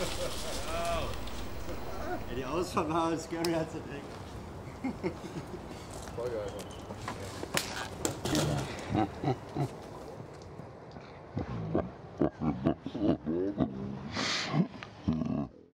oh. Ja, die Ausfahrt war scary als ich denke. Voll geil.